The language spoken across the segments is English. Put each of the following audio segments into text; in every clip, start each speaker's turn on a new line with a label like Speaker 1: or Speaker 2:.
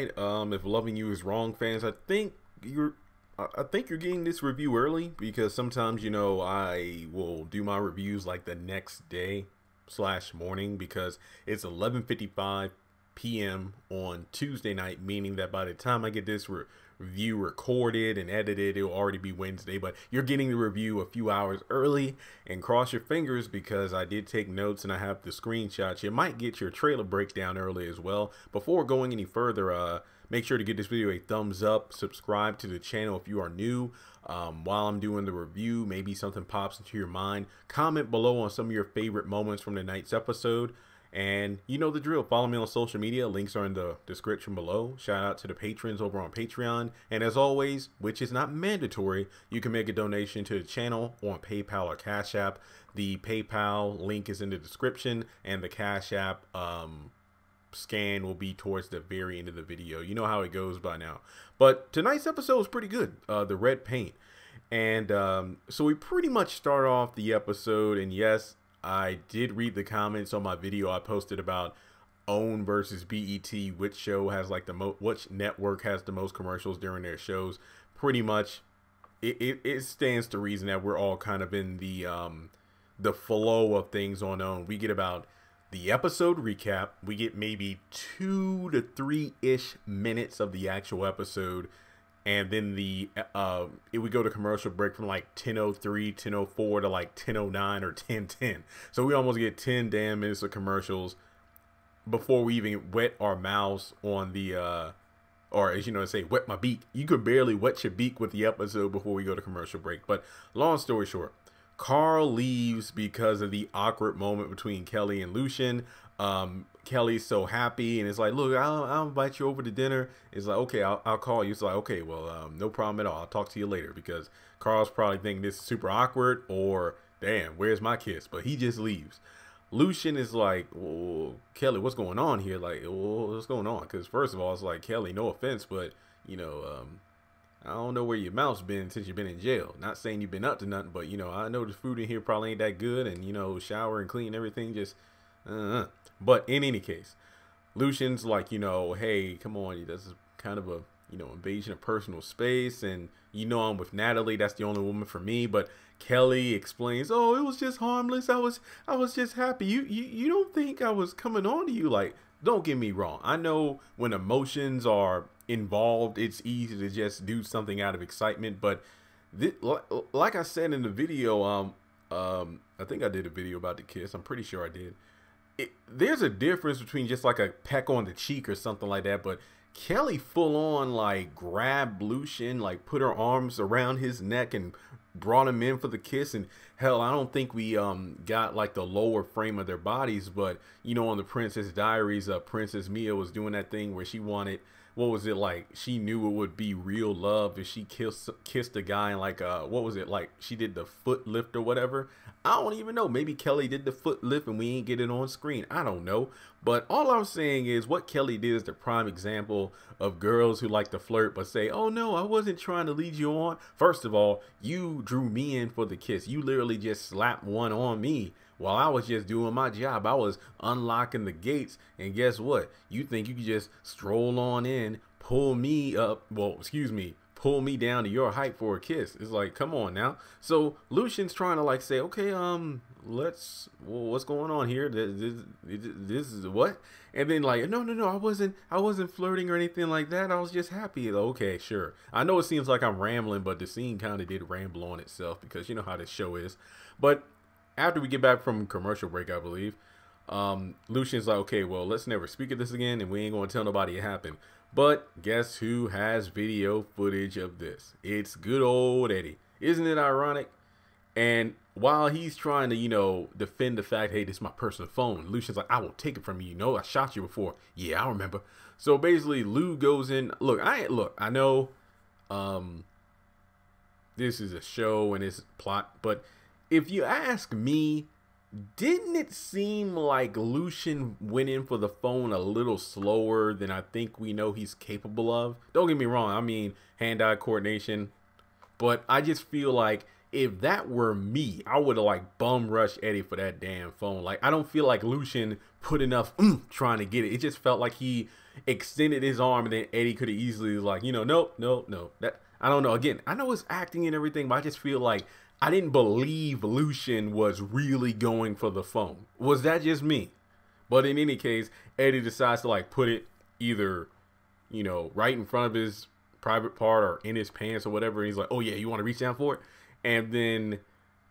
Speaker 1: right. Um, if loving you is wrong, fans, I think you're. I think you're getting this review early because sometimes you know I will do my reviews like the next day slash morning because it's 11:55 p.m. on Tuesday night, meaning that by the time I get this re review recorded and edited, it'll already be Wednesday. But you're getting the review a few hours early, and cross your fingers because I did take notes and I have the screenshots. You might get your trailer breakdown early as well. Before going any further, uh, make sure to give this video a thumbs up, subscribe to the channel if you are new. Um, while I'm doing the review, maybe something pops into your mind. Comment below on some of your favorite moments from tonight's episode. And you know the drill. Follow me on social media. Links are in the description below. Shout out to the patrons over on Patreon. And as always, which is not mandatory, you can make a donation to the channel on PayPal or Cash App. The PayPal link is in the description, and the Cash App um, scan will be towards the very end of the video. You know how it goes by now. But tonight's episode was pretty good. Uh, the red paint. And um, so we pretty much start off the episode, and yes, I did read the comments on my video I posted about OWN versus BET, which show has like the most, which network has the most commercials during their shows. Pretty much, it, it, it stands to reason that we're all kind of in the um, the flow of things on OWN. We get about the episode recap. We get maybe two to three ish minutes of the actual episode and then the uh it would go to commercial break from like 1003 1004 to like 1009 or 1010 so we almost get 10 damn minutes of commercials before we even wet our mouths on the uh or as you know say wet my beak. You could barely wet your beak with the episode before we go to commercial break. But long story short Carl leaves because of the awkward moment between Kelly and Lushion. Um, Kelly's so happy and it's like, look, I'll, I'll, invite you over to dinner. It's like, okay, I'll, I'll call you. It's like, okay, well, um, no problem at all. I'll talk to you later because Carl's probably thinking this is super awkward or damn, where's my kiss? But he just leaves. Lushion is like, well, Kelly, what's going on here? Like, well, what's going on? Because first of all, it's like, Kelly, no offense, but you know, um, I don't know where your mouth's been since you've been in jail. Not saying you've been up to nothing, but you know, I know the food in here probably ain't that good, and you know, shower and clean everything just. Uh, but in any case, Lushion's like, you know, hey, come on, this is kind of a you know invasion of personal space, and you know, I'm with Natalie. That's the only woman for me. But Kelly explains, oh, it was just harmless. I was, I was just happy. You, you, you don't think I was coming on to you like? Don't get me wrong. I know when emotions are involved, it's easy to just do something out of excitement. But this, like I said in the video, um, um, I think I did a video about the kiss. I'm pretty sure I did. It, there's a difference between just like a peck on the cheek or something like that. But Kelly full on like grabbed Lushion, like put her arms around his neck and brought him in for the kiss and hell i don't think we um got like the lower frame of their bodies but you know on the princess diaries uh princess mia was doing that thing where she wanted what was it like? She knew it would be real love if she kissed kissed a guy and like uh what was it like she did the foot lift or whatever? I don't even know. Maybe kelly did the foot lift and we ain't get it on screen. I don't know. But all i'm saying is what kelly did is the prime example of girls who like to flirt but say oh no i wasn't trying to lead you on. First of all you drew me in for the kiss. You literally just slapped one on me while I was just doing my job. I was unlocking the gates, and guess what? You think you could just stroll on in, pull me up, well, excuse me, pull me down to your height for a kiss. It's like, come on now. So Lushion's trying to like say, okay, um, let's, well, what's going on here? This, this, this is what? And then like, no, no, no, I wasn't, I wasn't flirting or anything like that. I was just happy. Okay, sure. I know it seems like I'm rambling, but the scene kind of did ramble on itself because you know how this show is. But after we get back from commercial break, I believe, um, Lushion's like, okay, well, let's never speak of this again, and we ain't gonna tell nobody it happened. But guess who has video footage of this? It's good old Eddie. Isn't it ironic? And while he's trying to, you know, defend the fact, hey, this is my personal phone, Lushion's like, I will take it from you. You know, I shot you before. Yeah, I remember. So basically, Lou goes in. Look, I look, I know, um, this is a show and it's plot, but if you ask me, didn't it seem like Lushion went in for the phone a little slower than I think we know he's capable of? Don't get me wrong, I mean hand-eye coordination, but I just feel like if that were me, I would have like bum rushed Eddie for that damn phone. Like I don't feel like Lushion put enough trying to get it. It just felt like he extended his arm and then Eddie could have easily like, you know, nope, nope, nope. That I don't know. Again, I know it's acting and everything, but I just feel like I didn't believe Lushion was really going for the phone. Was that just me? But in any case, Eddie decides to like put it either, you know, right in front of his private part or in his pants or whatever. And he's like, "Oh yeah, you want to reach down for it?" And then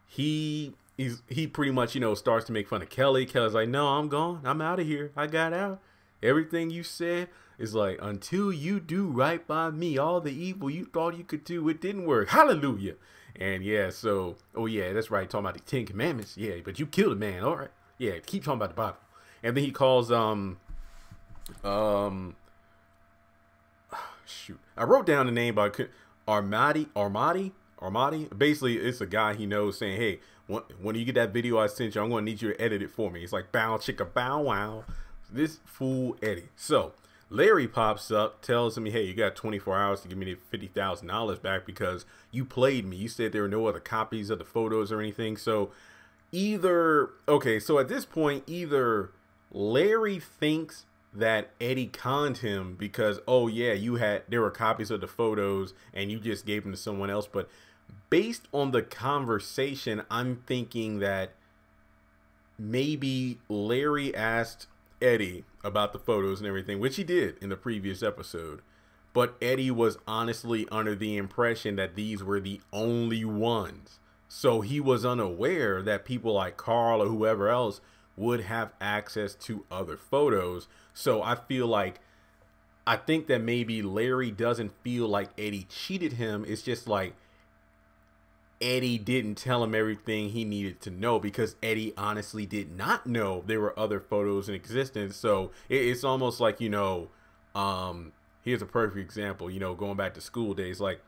Speaker 1: he he's he pretty much you know starts to make fun of Kelly. Kelly's like, "No, I'm gone. I'm out of here. I got out. Everything you said is like until you do right by me, all the evil you thought you could do, it didn't work. Hallelujah." And yeah, so oh yeah, that's right. Talking about the Ten Commandments. Yeah, but you killed a man. All right. Yeah, keep talking about the Bible. And then he calls um um shoot. I wrote down the name, but Armadi Armadi Armadi. Basically, it's a guy he knows saying, "Hey, when, when you get that video I sent you, I'm going to need you to edit it for me." It's like bow chicka bow wow. This fool Eddie. So Larry pops up, tells him, "Hey, you got 24 hours to give me the fifty thousand dollars back because you played me. You said there were no other copies of the photos or anything. So either okay, so at this point, either Larry thinks that Eddie conned him because oh yeah, you had there were copies of the photos and you just gave them to someone else, but based on the conversation, I'm thinking that maybe Larry asked Eddie about the photos and everything, which he did in the previous episode. But Eddie was honestly under the impression that these were the only ones. So he was unaware that people like Carl or whoever else would have access to other photos. So I feel like I think that maybe Larry doesn't feel like Eddie cheated him. It's just like Eddie didn't tell him everything he needed to know because Eddie honestly did not know there were other photos in existence. So it's almost like, you know, um, here's a perfect example, you know, going back to school days, like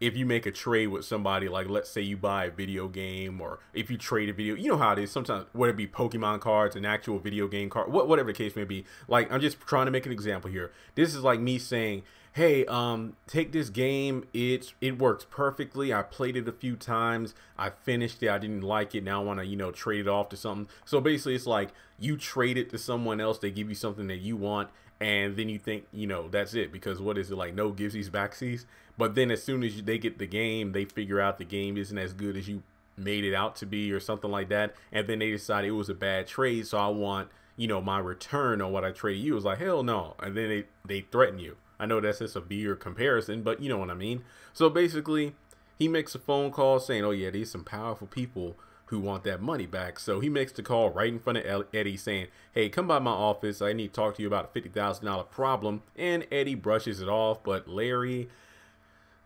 Speaker 1: if you make a trade with somebody, like let's say you buy a video game, or if you trade a video, you know how it is. Sometimes whether it be Pokemon cards, an actual video game card, whatever the case may be. Like I'm just trying to make an example here. This is like me saying, hey, um, take this game. It's it works perfectly. I played it a few times. I finished it. I didn't like it. Now I want to you know trade it off to something. So basically, it's like you trade it to someone else. They give you something that you want, and then you think you know that's it because what is it like? No givesies backsies. But then as soon as they get the game, they figure out the game isn't as good as you made it out to be or something like that. And then they decide it was a bad trade. So I want, you know, my return on what I traded you. It was like, hell no. And then they, they threaten you. I know that's just a beer comparison, but you know what I mean. So basically, he makes a phone call saying, oh yeah, these some powerful people who want that money back. So he makes the call right in front of Eddie saying, hey, come by my office. I need to talk to you about a $50,000 problem. And Eddie brushes it off, but Larry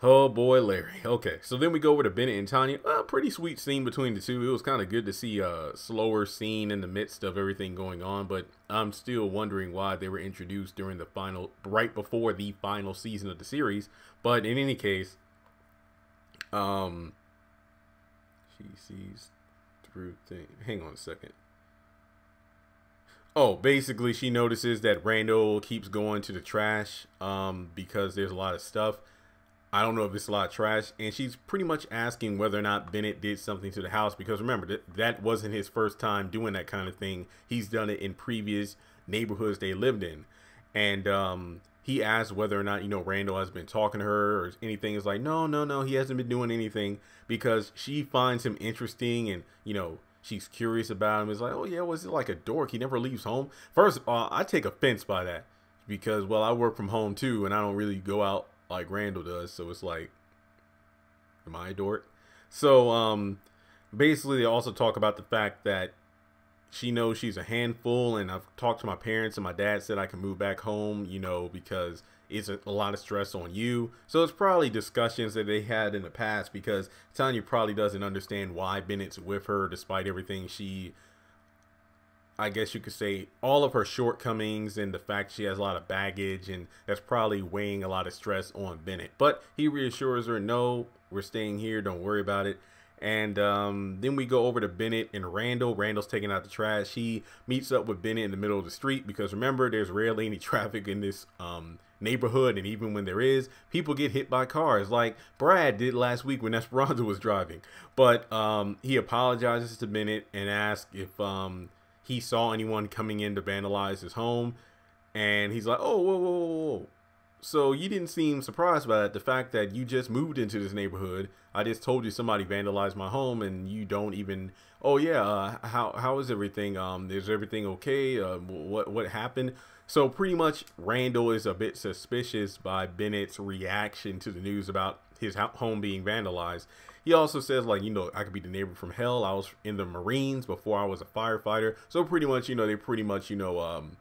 Speaker 1: Oh boy, Larry. Okay, so then we go over to Bennett and Tanya. A pretty sweet scene between the two. It was kind of good to see a slower scene in the midst of everything going on, but I'm still wondering why they were introduced during the final, right before the final season of the series. But in any case, um, she sees through thing. Hang on a second. Oh, basically, she notices that Randall keeps going to the trash um, because there's a lot of stuff I don't know if it's a lot of trash. And she's pretty much asking whether or not Bennett did something to the house because remember, that, that wasn't his first time doing that kind of thing. He's done it in previous neighborhoods they lived in. And um, he asked whether or not, you know, Randall has been talking to her or anything. It's like, no, no, no, he hasn't been doing anything because she finds him interesting and, you know, she's curious about him. It's like, oh, yeah, was it like a dork? He never leaves home. First of all, I take offense by that because, well, I work from home too and I don't really go out like Randall does. So it's like, am I a dork? So um, basically, they also talk about the fact that she knows she's a handful, and I've talked to my parents, and my dad said I can move back home, you know, because it's a, a lot of stress on you. So it's probably discussions that they had in the past because Tanya probably doesn't understand why Bennett's with her despite everything she I guess you could say all of her shortcomings and the fact she has a lot of baggage and that's probably weighing a lot of stress on Bennett. But he reassures her, no, we're staying here, don't worry about it. And um, then we go over to Bennett and Randall. Randall's taking out the trash. He meets up with Bennett in the middle of the street because remember, there's rarely any traffic in this um, neighborhood. And even when there is, people get hit by cars like Brad did last week when Esperanza was driving. But um, he apologizes to Bennett and asks if um, he saw anyone coming in to vandalize his home. And he's like, oh, whoa, whoa, whoa, whoa. So you didn't seem surprised by that. The fact that you just moved into this neighborhood. I just told you somebody vandalized my home, and you don't even. Oh yeah, uh, how how is everything? Um, is everything okay? Uh, what what happened? So pretty much, Randall is a bit suspicious by Bennett's reaction to the news about his home being vandalized. He also says like, you know, I could be the neighbor from hell. I was in the Marines before I was a firefighter. So pretty much, you know, they pretty much, you know, um,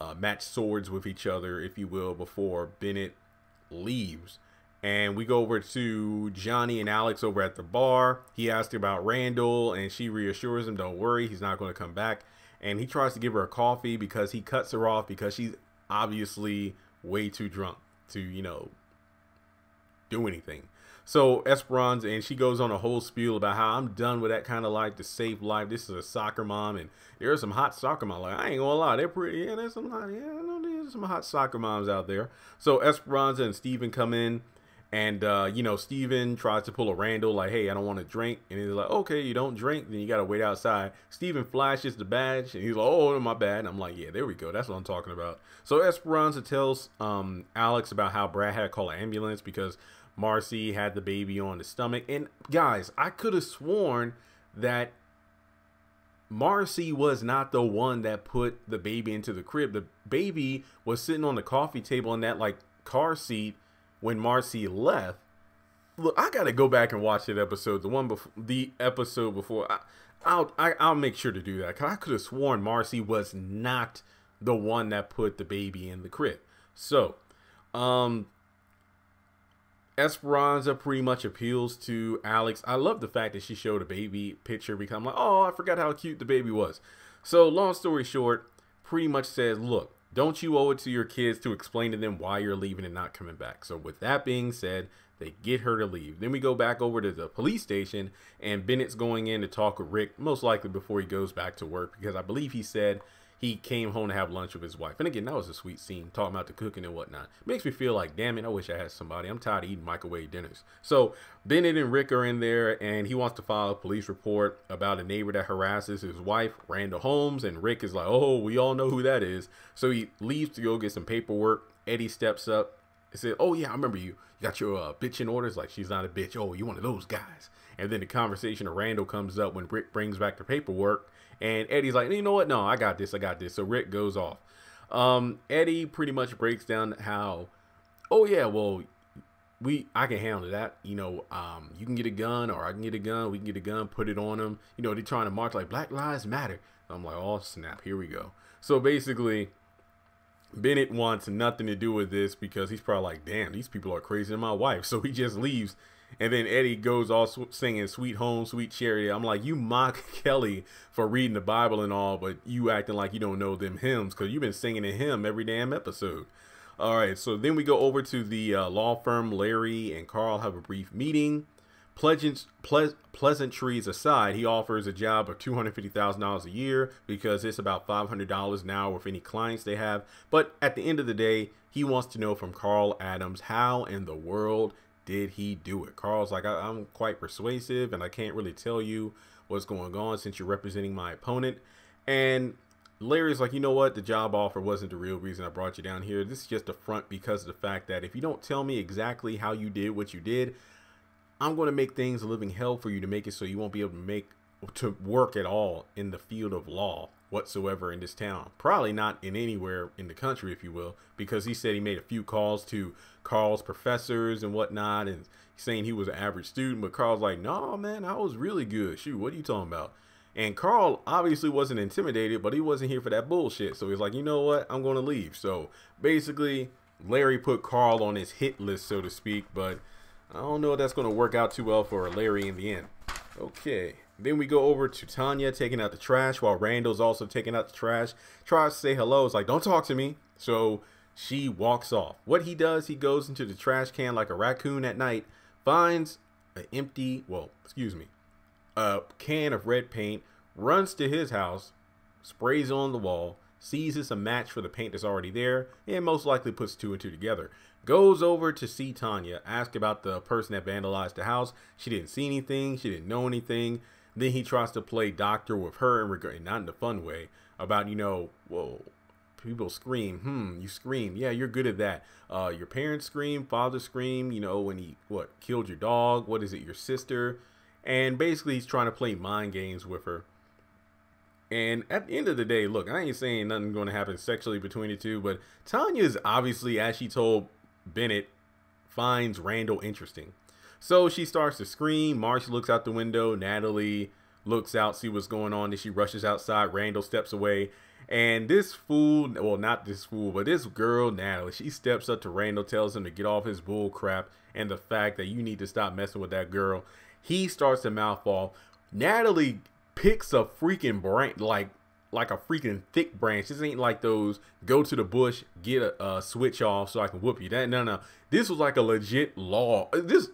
Speaker 1: uh, match swords with each other, if you will, before Bennett leaves. And we go over to Johnny and Alex over at the bar. He asks about Randall, and she reassures him, "Don't worry, he's not going to come back." And he tries to give her a coffee because he cuts her off because she's obviously way too drunk to, you know, do anything. So Esperanza, and she goes on a whole spiel about how I'm done with that kind of life, to save life. This is a soccer mom, and there are some hot soccer moms. Like I ain't gonna lie, they're pretty. Yeah, there's some hot. Yeah, I know there's some hot soccer moms out there. So Esperanza and Steven come in, and uh, you know Steven tries to pull a Randall like, hey, I don't want to drink, and he's like, okay, you don't drink, then you gotta wait outside. Steven flashes the badge, and he's like, oh, my bad. And I'm like, yeah, there we go. That's what I'm talking about. So Esperanza tells um, Alex about how Brad had to call an ambulance because Marcy had the baby on the stomach. And guys, I could have sworn that Marcy was not the one that put the baby into the crib. The baby was sitting on the coffee table in that like car seat when Marcy left. Look, I gotta go back and watch that episode. The one before, the episode before. I, I'll I, will i will make sure to do that. Cause I could have sworn Marcy was not the one that put the baby in the crib. So, um, Esperanza pretty much appeals to Alex. I love the fact that she showed a baby picture because I'm like, oh, I forgot how cute the baby was. So, long story short, pretty much says, look, don't you owe it to your kids to explain to them why you're leaving and not coming back? So, with that being said, they get her to leave. Then we go back over to the police station, and Bennett's going in to talk with Rick, most likely before he goes back to work, because I believe he said he came home to have lunch with his wife. And again, that was a sweet scene, talking about the cooking and whatnot. Makes me feel like, damn it, I wish I had somebody. I'm tired of eating microwave dinners. So Bennett and Rick are in there, and he wants to file a police report about a neighbor that harasses his wife, Randall Holmes. And Rick is like, oh, we all know who that is. So he leaves to go get some paperwork. Eddie steps up and says, oh, yeah, I remember you. You got your uh, bitching orders? Like, she's not a bitch. Oh, you one of those guys. And then the conversation of Randall comes up when Rick brings back the paperwork and Eddie's like, you know what? No, I got this. I got this. So Rick goes off. Um, Eddie pretty much breaks down how, oh yeah, well, we I can handle that. You know, um, you can get a gun or I can get a gun. We can get a gun, put it on them. You know, they're trying to march like Black Lives Matter. I'm like, oh snap, here we go. So basically, Bennett wants nothing to do with this because he's probably like, damn, these people are crazy than my wife. So he just leaves and then Eddie goes all singing "Sweet Home, Sweet Charity." I'm like, you mock Kelly for reading the Bible and all, but you acting like you don't know them hymns because you've been singing a hymn every damn episode. All right, so then we go over to the uh, law firm. Larry and Carl have a brief meeting. Pleasant, ple- pleasantries aside, he offers a job of $250,000 a year because it's about $500 an hour with any clients they have. But at the end of the day, he wants to know from Carl Adams how in the world did he do it? Carl's like, I, am quite persuasive and I can't really tell you what's going on since you're representing my opponent. And Larry's like, you know what? The job offer wasn't the real reason I brought you down here. This is just a front because of the fact that if you don't tell me exactly how you did what you did, I'm going to make things a living hell for you to make it so you won't be able to make to work at all in the field of law whatsoever in this town. Probably not in anywhere in the country, if you will, because he said he made a few calls to Carl's professors and whatnot, and saying he was an average student. But Carl's like, "No, man, I was really good. Shoot, what are you talking about?" And Carl obviously wasn't intimidated, but he wasn't here for that bullshit. So he's like, "You know what? I'm going to leave." So basically, Larry put Carl on his hit list, so to speak. But I don't know if that's going to work out too well for Larry in the end. Okay. Then we go over to Tanya taking out the trash while Randall's also taking out the trash. Tries to say hello. It's like, don't talk to me. So she walks off. What he does, he goes into the trash can like a raccoon at night, finds an empty, well, excuse me, a can of red paint, runs to his house, sprays on the wall, sees it's a match for the paint that's already there, and most likely puts two and two together. Goes over to see Tanya, ask about the person that vandalized the house. She didn't see anything, she didn't know anything. Then he tries to play doctor with her in regard, not in the fun way, about, you know, whoa, people scream. Hmm, you scream. Yeah, you're good at that. Uh, your parents scream, father scream, you know, when he, what, killed your dog? What is it, your sister? And basically, he's trying to play mind games with her. And at the end of the day, look, I ain't saying nothing going to happen sexually between the two, but Tanya's obviously, as she told Bennett, finds Randall interesting. So she starts to scream. Marcy looks out the window. Natalie looks out, see what's going on. Then she rushes outside. Randall steps away. And this fool, well, not this fool, but this girl, Natalie, she steps up to Randall, tells him to get off his bull crap and the fact that you need to stop messing with that girl. He starts to mouth off. Natalie picks a freaking branch, like like a freaking thick branch. This ain't like those go to the bush, get a, a switch off so I can whoop you. That no no. This was like a legit log. This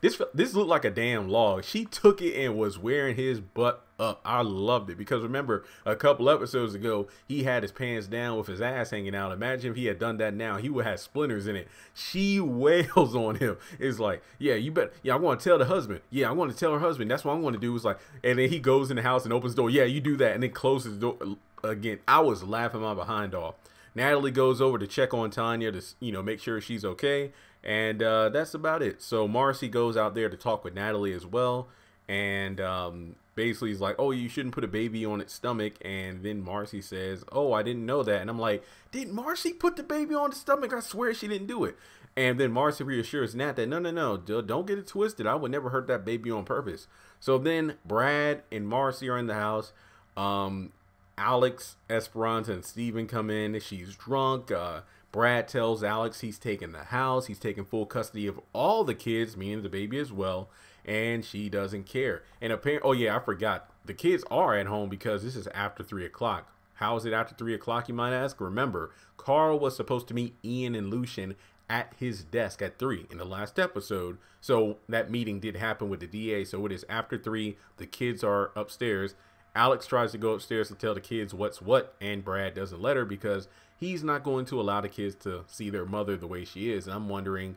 Speaker 1: this this looked like a damn log. She took it and was wearing his butt up. I loved it because remember a couple episodes ago he had his pants down with his ass hanging out. Imagine if he had done that now, he would have splinters in it. She wails on him. It's like, yeah, you bet. Yeah, I want to tell the husband. Yeah, I want to tell her husband. That's what I'm going to do. It's like, and then he goes in the house and opens the door. Yeah, you do that, and then closes the door again. I was laughing my behind off. Natalie goes over to check on Tanya to you know make sure she's okay, and uh, that's about it. So Marcy goes out there to talk with Natalie as well, and um, basically he's like, "Oh, you shouldn't put a baby on its stomach." And then Marcy says, "Oh, I didn't know that." And I'm like, "Did Marcy put the baby on the stomach? I swear she didn't do it." And then Marcy reassures Nat that no, no, no, don't get it twisted. I would never hurt that baby on purpose. So then Brad and Marcy are in the house. Um, Alex, Esperanza, and Steven come in. She's drunk. Uh, Brad tells Alex he's taking the house. He's taking full custody of all the kids, meaning the baby as well. And she doesn't care. And apparently, oh yeah, I forgot. The kids are at home because this is after three o'clock. How is it after three o'clock, you might ask? Remember, Carl was supposed to meet Ian and Lushion at his desk at three in the last episode. So that meeting did happen with the DA. So it is after three. The kids are upstairs. Alex tries to go upstairs to tell the kids what's what, and Brad doesn't let her because he's not going to allow the kids to see their mother the way she is. And I'm wondering,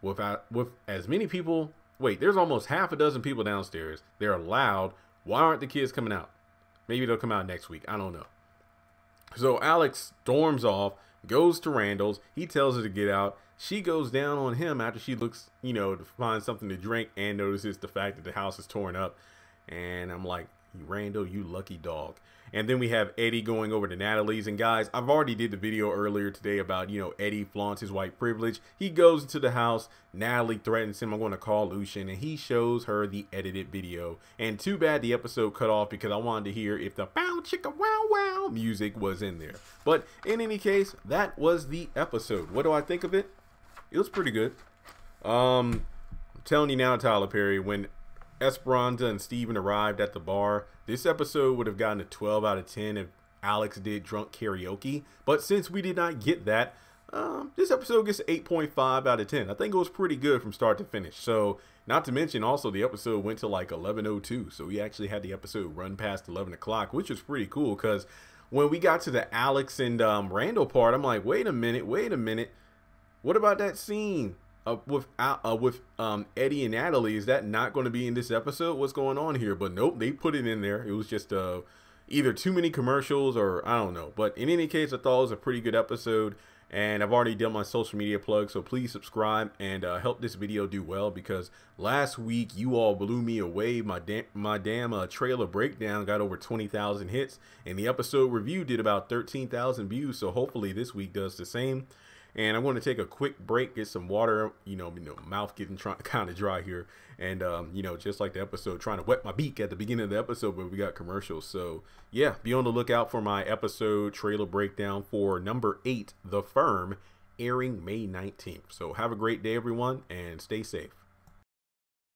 Speaker 1: without with as many people, wait, there's almost half a dozen people downstairs. They're allowed. Why aren't the kids coming out? Maybe they'll come out next week. I don't know. So Alex storms off, goes to Randall's. He tells her to get out. She goes down on him after she looks, you know, to find something to drink and notices the fact that the house is torn up. And I'm like, Randall, you lucky dog. And then we have Eddie going over to Natalie's. And guys, I've already did the video earlier today about, you know, Eddie flaunts his white privilege. He goes into the house. Natalie threatens him, I'm going to call Lushion. And he shows her the edited video. And too bad the episode cut off because I wanted to hear if the bow chicka wow wow music was in there. But in any case, that was the episode. What do I think of it? It was pretty good. Um, I'm telling you now, Tyler Perry, when Esperanza and Steven arrived at the bar, this episode would have gotten a 12 out of 10 if Alex did drunk karaoke. But since we did not get that, um, this episode gets 8.5 out of 10. I think it was pretty good from start to finish. So, not to mention, also, the episode went to like 11.02. So, we actually had the episode run past 11 o'clock, which was pretty cool because when we got to the Alex and um, Randall part, I'm like, wait a minute, wait a minute. What about that scene uh, with uh, with um, Eddie and Natalie. Is that not going to be in this episode? What's going on here? But nope, they put it in there. It was just uh, either too many commercials or I don't know. But in any case, I thought it was a pretty good episode. And I've already done my social media plug, so please subscribe and uh, help this video do well because last week you all blew me away. My damn, my damn uh, trailer breakdown got over 20,000 hits, and the episode review did about 13,000 views. So hopefully this week does the same. And I'm going to take a quick break, get some water. You know, you know, mouth getting kind of dry here, and um, you know, just like the episode, trying to wet my beak at the beginning of the episode, but we got commercials. So yeah, be on the lookout for my episode trailer breakdown for number eight, The Firm, airing May 19th. So have a great day, everyone, and stay safe.